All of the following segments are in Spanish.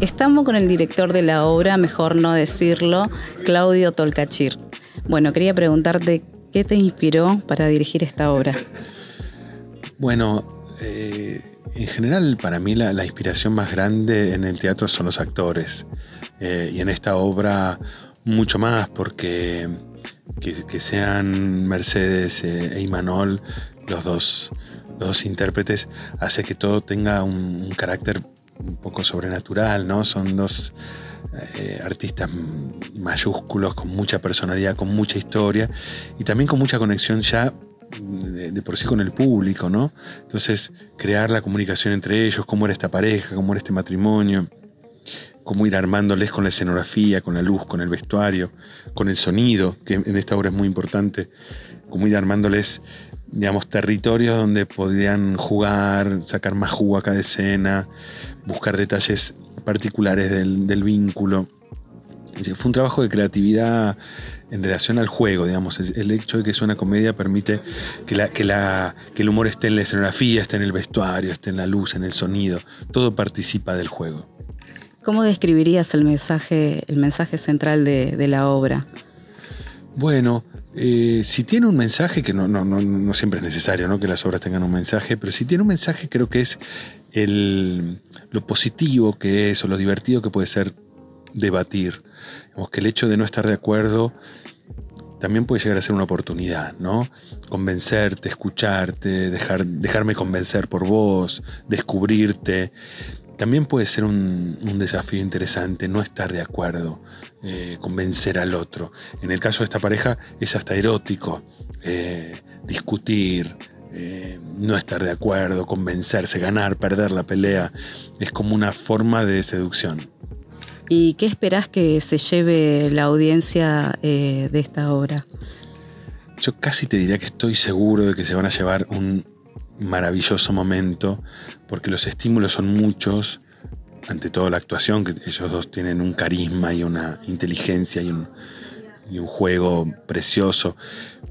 Estamos con el director de la obra, mejor no decirlo, Claudio Tolcachir. Bueno, quería preguntarte qué te inspiró para dirigir esta obra. Bueno, eh, en general para mí la, inspiración más grande en el teatro son los actores. Eh, y en esta obra mucho más porque que, sean Mercedes eh, e Imanol, los dos, dos intérpretes, hace que todo tenga un, carácter un poco sobrenatural, ¿no? Son dos eh, artistas mayúsculos, con mucha personalidad, con mucha historia y también con mucha conexión ya de, por sí con el público, ¿no? Entonces, crear la comunicación entre ellos, cómo era esta pareja, cómo era este matrimonio, cómo ir armándoles con la escenografía, con la luz, con el vestuario, con el sonido, que en esta obra es muy importante, cómo ir armándoles, digamos, territorios donde podrían jugar, sacar más jugo a cada escena, buscar detalles particulares del, vínculo. Fue un trabajo de creatividad en relación al juego, digamos. El, hecho de que es una comedia permite que, la, que, la, que, el humor esté en la escenografía, esté en el vestuario, esté en la luz, en el sonido. Todo participa del juego. ¿Cómo describirías el mensaje, el mensaje central de, la obra? Bueno, eh, si tiene un mensaje, que no, siempre es necesario ¿no? que las obras tengan un mensaje, pero si tiene un mensaje creo que es el, lo positivo que es o lo divertido que puede ser debatir. que el hecho de no estar de acuerdo también puede llegar a ser una oportunidad, ¿no? Convencerte, escucharte, dejar, dejarme convencer por vos, descubrirte también puede ser un, desafío interesante no estar de acuerdo, eh, convencer al otro. En el caso de esta pareja es hasta erótico eh, discutir, eh, no estar de acuerdo, convencerse, ganar, perder la pelea. Es como una forma de seducción. ¿Y qué esperás que se lleve la audiencia de esta obra? Yo casi te diría que estoy seguro de que se van a llevar un maravilloso momento, porque los estímulos son muchos, ante todo la actuación, que ellos dos tienen un carisma y una inteligencia y un, juego precioso,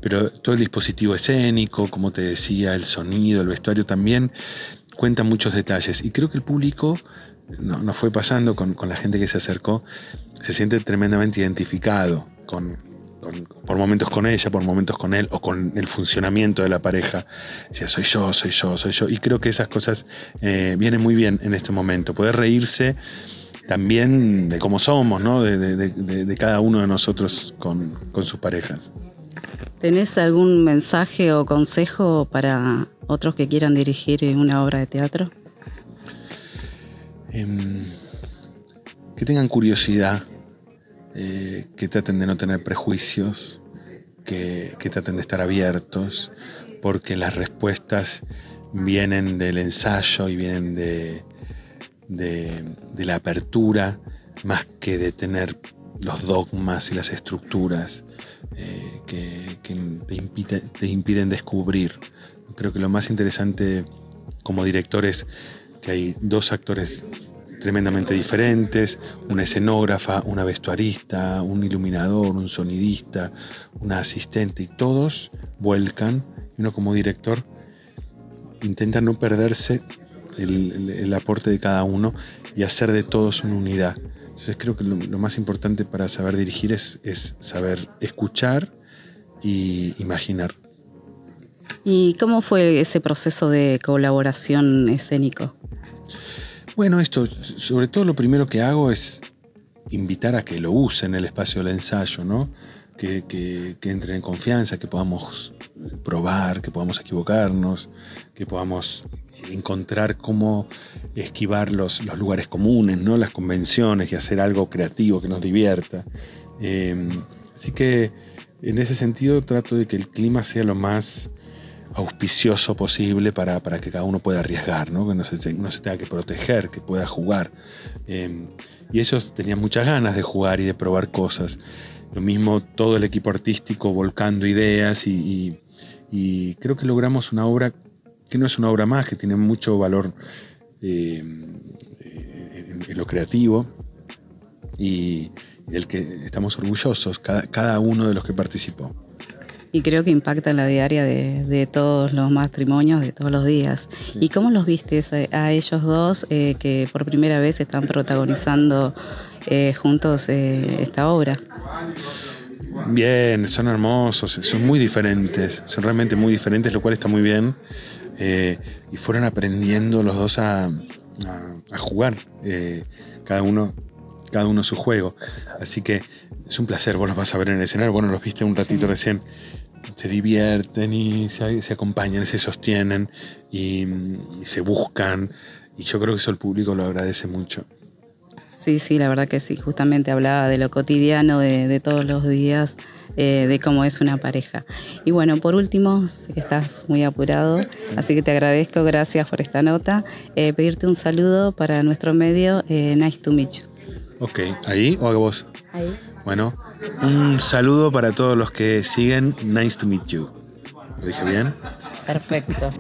pero todo el dispositivo escénico, como te decía, el sonido, el vestuario también, cuentan muchos detalles. Y creo que el público, nos fue pasando con, con la gente que se acercó, se siente tremendamente identificado con, por momentos con ella, por momentos con él o con el funcionamiento de la pareja. Decía, soy yo, soy yo, soy yo. Y creo que esas cosas eh, vienen muy bien en este momento. Poder reírse también de cómo somos, ¿no? de, cada uno de nosotros con, sus parejas. ¿Tenés algún mensaje o consejo para otros que quieran dirigir una obra de teatro? Em, que tengan curiosidad eh, que traten de no tener prejuicios, que, traten de estar abiertos, porque las respuestas vienen del ensayo y vienen de, de, la apertura, más que de tener los dogmas y las estructuras eh, que, te, te, impiden descubrir. Creo que lo más interesante como director es que hay dos actores tremendamente diferentes, una escenógrafa, una vestuarista, un iluminador, un sonidista, una asistente, y todos vuelcan, y uno como director intenta no perderse el, aporte de cada uno y hacer de todos una unidad. Entonces creo que lo, más importante para saber dirigir es, es saber escuchar y imaginar. ¿Y cómo fue ese proceso de colaboración escénico? Bueno, esto, sobre todo lo primero que hago es invitar a que lo usen el espacio del ensayo, ¿no? Que, entren en confianza, que podamos probar, que podamos equivocarnos, que podamos encontrar cómo esquivar los, lugares comunes, ¿no? las convenciones y hacer algo creativo que nos divierta. Eh, así que en ese sentido trato de que el clima sea lo más auspicioso posible para, que cada uno pueda arriesgar, ¿no? que no se, tenga que proteger, que pueda jugar. Em, y ellos tenían muchas ganas de jugar y de probar cosas. Lo mismo todo el equipo artístico volcando ideas y, creo que logramos una obra que no es una obra más, que tiene mucho valor em, en, lo creativo y, del que estamos orgullosos, cada, cada uno de los que participó. Y creo que impacta en la diaria de, todos los matrimonios, de todos los días. ¿Y cómo los viste a, ellos dos eh, que por primera vez están protagonizando eh, juntos eh, esta obra? Bien, son hermosos, son muy diferentes, son realmente muy diferentes, lo cual está muy bien. y fueron aprendiendo los dos a, jugar, cada uno cada uno su juego. Así que es un placer, vos los vas a ver en el escenario, bueno, los viste un ratito recién, se divierten y se, acompañan, se sostienen y, se buscan. Y yo creo que eso el público lo agradece mucho. Sí, sí, la verdad que sí. Justamente hablaba de lo cotidiano, de, todos los días, eh, de cómo es una pareja. Y bueno, por último, sé que estás muy apurado, así que te agradezco, gracias por esta nota. Eh, pedirte un saludo para nuestro medio, eh, Nice to Meet you. Ok, ¿ahí o a vos? Ahí. Bueno, un saludo para todos los que siguen Nice to Meet You. ¿Lo dije bien? Perfecto.